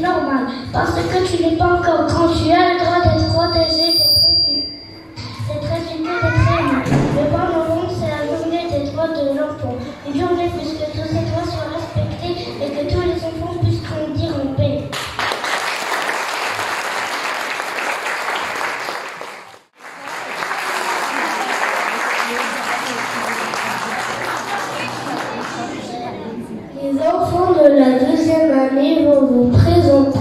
normal, parce que tu n'es pas encore grand, tu as le droit d'être protégé. Année vont vous présenter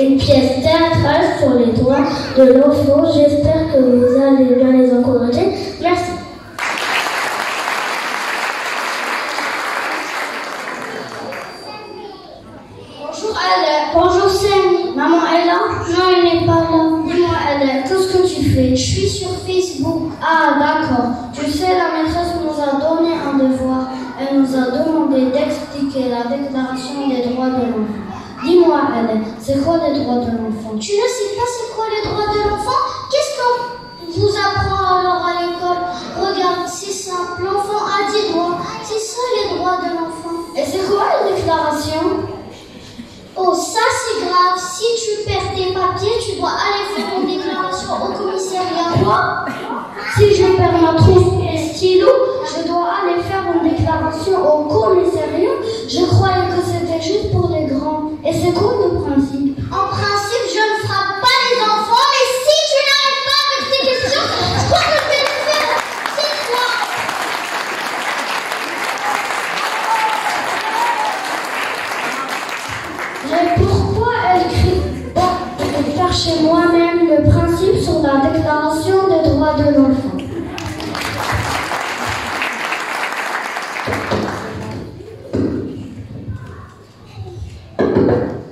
une pièce théâtrale sur les droits de l'enfant. J'espère que vous allez bien les encourager. Merci. Bonjour Alex. Bonjour Samy. Maman est là? Non, elle n'est pas là. Dis-moi Alex, qu'est-ce que tu fais? Je suis sur Facebook. Ah, d'accord. De l'enfant. Dis-moi, Alex, c'est quoi les droits de l'enfant? Tu ne sais pas c'est quoi les droits de l'enfant? Qu'est-ce qu'on vous apprend alors à l'école? Regarde, c'est simple. L'enfant a 10 droits. C'est ça les droits de l'enfant. Et c'est quoi la déclaration? Oh, ça c'est grave. Si tu perds tes papiers, tu dois aller faire une déclaration au commissariat. Quoi Si je perds ma trousse et stylo, je dois aller faire une déclaration au commissariat. Je croyais juste pour les grands. Et c'est quoi le principe? En principe, je ne frappe pas les enfants, mais si tu n'arrives pas avec tes questions, je crois que je vais le faire. C'est toi. Mais pourquoi elle pas de faire chez moi-même le principe sur la déclaration J'ai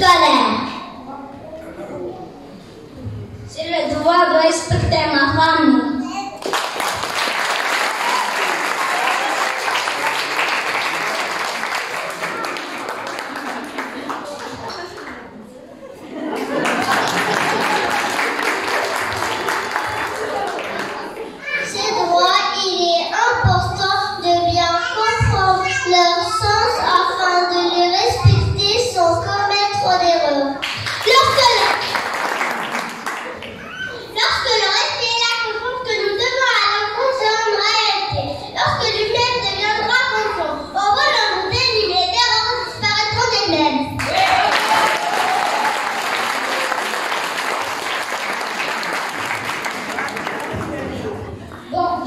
scolaire. Le devoir de respecter ma famille.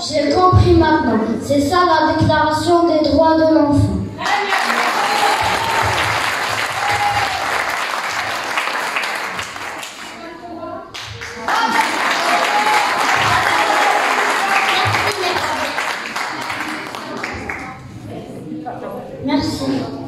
J'ai compris maintenant. C'est ça la déclaration des droits de l'enfant. Merci.